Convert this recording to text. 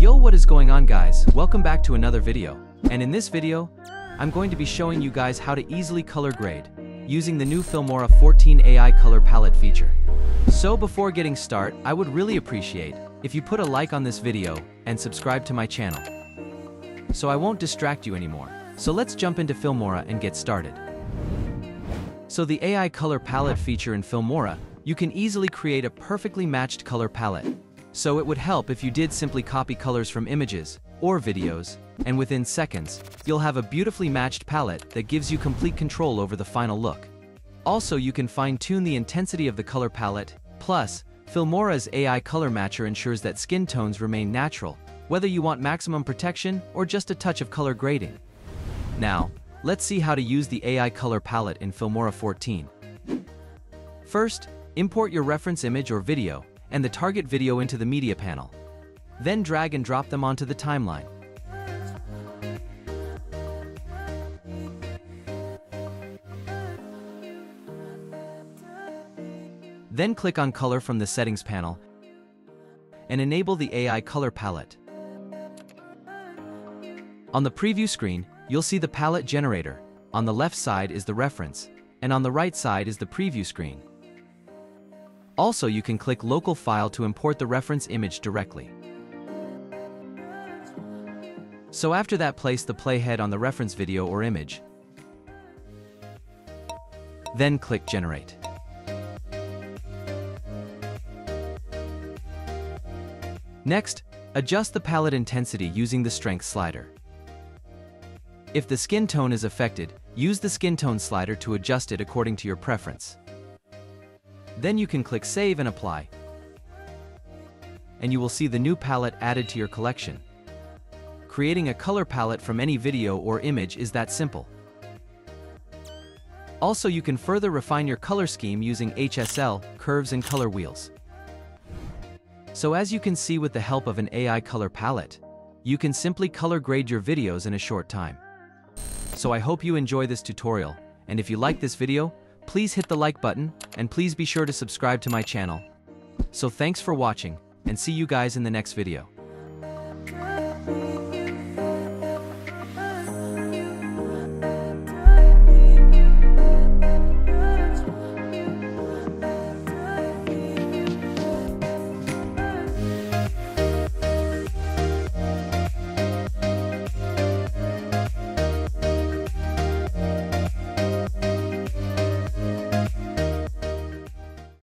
Yo, what is going on guys? Welcome back to another video. And in this video, I'm going to be showing you guys how to easily color grade using the new Filmora 14 AI color palette feature. So before getting start, I would really appreciate if you put a like on this video and subscribe to my channel. So I won't distract you anymore. So let's jump into Filmora and get started. So the AI color palette feature in Filmora, you can easily create a perfectly matched color palette. So it would help if you did simply copy colors from images or videos, and within seconds, you'll have a beautifully matched palette that gives you complete control over the final look. Also, you can fine-tune the intensity of the color palette. Plus, Filmora's AI color matcher ensures that skin tones remain natural, whether you want maximum protection or just a touch of color grading. Now, let's see how to use the AI color palette in Filmora 14. First, import your reference image or video and the target video into the media panel. Then drag and drop them onto the timeline. Then click on Color from the Settings panel and enable the AI Color Palette. On the preview screen, you'll see the palette generator. On the left side is the reference, and on the right side is the preview screen. Also, you can click Local File to import the reference image directly. So after that place the playhead on the reference video or image. Then click Generate. Next, adjust the palette intensity using the strength slider. If the skin tone is affected, use the skin tone slider to adjust it according to your preference. Then you can click Save and Apply. And you will see the new palette added to your collection. Creating a color palette from any video or image is that simple. Also you can further refine your color scheme using HSL, curves and color wheels. So as you can see with the help of an AI color palette, you can simply color grade your videos in a short time. So I hope you enjoy this tutorial, and if you like this video, please hit the like button, and please be sure to subscribe to my channel. So thanks for watching, and see you guys in the next video.